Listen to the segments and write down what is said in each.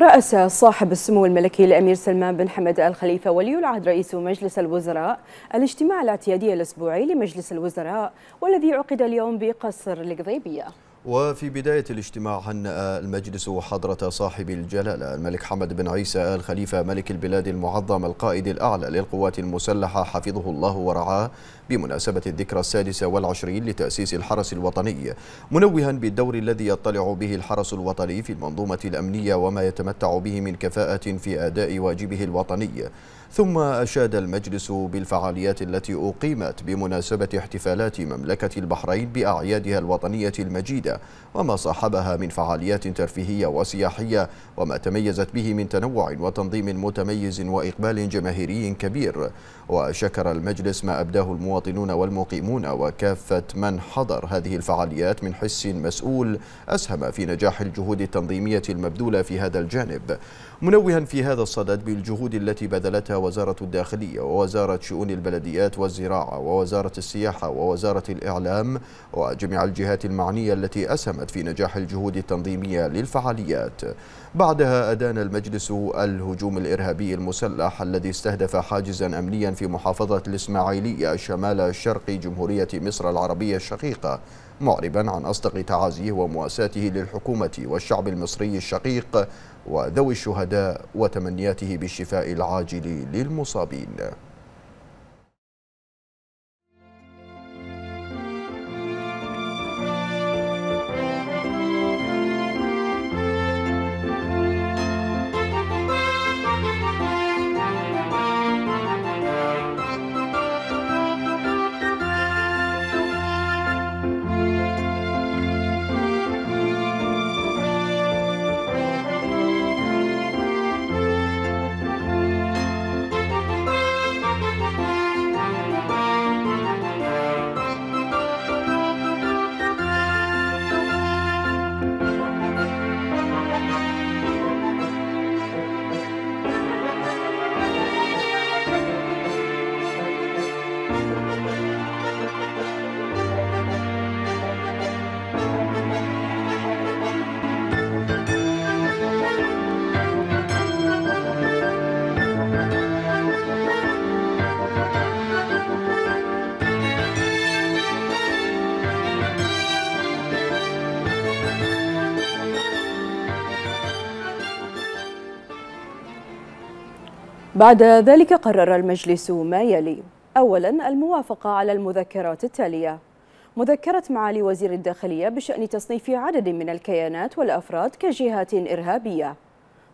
رأس صاحب السمو الملكي الأمير سلمان بن حمد آل خليفة ولي العهد رئيس مجلس الوزراء الاجتماع الاعتيادي الأسبوعي لمجلس الوزراء والذي عقد اليوم بقصر القضيبية وفي بداية الاجتماع هنأ المجلس حضرة صاحب الجلالة الملك حمد بن عيسى آل خليفة ملك البلاد المعظم القائد الأعلى للقوات المسلحة حفظه الله ورعاه بمناسبة الذكرى السادسة والعشرين لتأسيس الحرس الوطني منوها بالدور الذي يطلع به الحرس الوطني في المنظومة الأمنية وما يتمتع به من كفاءة في أداء واجبه الوطني. ثم أشاد المجلس بالفعاليات التي أقيمت بمناسبة احتفالات مملكة البحرين بأعيادها الوطنية المجيدة. وما صاحبها من فعاليات ترفيهية وسياحية وما تميزت به من تنوع وتنظيم متميز وإقبال جماهيري كبير. وشكر المجلس ما أبداه المواطنون والمقيمون وكافة من حضر هذه الفعاليات من حس مسؤول أسهم في نجاح الجهود التنظيمية المبذولة في هذا الجانب. منوها في هذا الصدد بالجهود التي بذلتها وزارة الداخلية ووزارة شؤون البلديات والزراعة ووزارة السياحة ووزارة الإعلام وجميع الجهات المعنية التي أسهمت في نجاح الجهود التنظيمية للفعاليات. بعدها أدان المجلس الهجوم الإرهابي المسلح الذي استهدف حاجزا أمنيا في محافظة الإسماعيلية شمال شرق جمهورية مصر العربية الشقيقة معربا عن أصدق تعازيه ومواساته للحكومة والشعب المصري الشقيق وذوي الشهداء وتمنياته بالشفاء العاجل للمصابين. بعد ذلك قرر المجلس ما يلي. أولا الموافقة على المذكرات التالية. مذكرة معالي وزير الداخلية بشأن تصنيف عدد من الكيانات والأفراد كجهات إرهابية.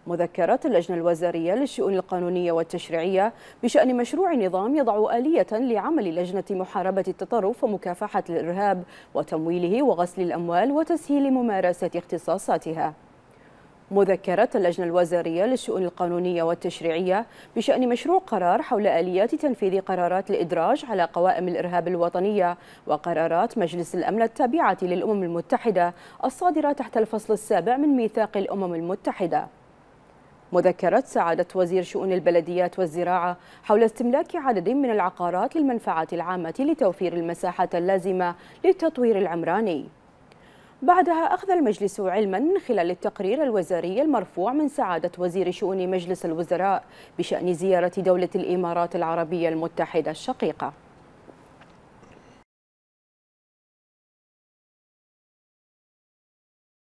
مذكرة اللجنة الوزارية للشؤون القانونية والتشريعية بشأن مشروع نظام يضع آلية لعمل لجنة محاربة التطرف ومكافحة الإرهاب وتمويله وغسل الأموال وتسهيل ممارسة اختصاصاتها. مذكرة اللجنة الوزارية للشؤون القانونية والتشريعية بشأن مشروع قرار حول آليات تنفيذ قرارات الإدراج على قوائم الإرهاب الوطنية وقرارات مجلس الأمن التابعة للأمم المتحدة الصادرة تحت الفصل السابع من ميثاق الأمم المتحدة. مذكرة سعادة وزير شؤون البلديات والزراعة حول استملاك عدد من العقارات للمنفعة العامة لتوفير المساحة اللازمة للتطوير العمراني. بعدها أخذ المجلس علما من خلال التقرير الوزاري المرفوع من سعادة وزير شؤون مجلس الوزراء بشأن زيارة دولة الإمارات العربية المتحدة الشقيقة.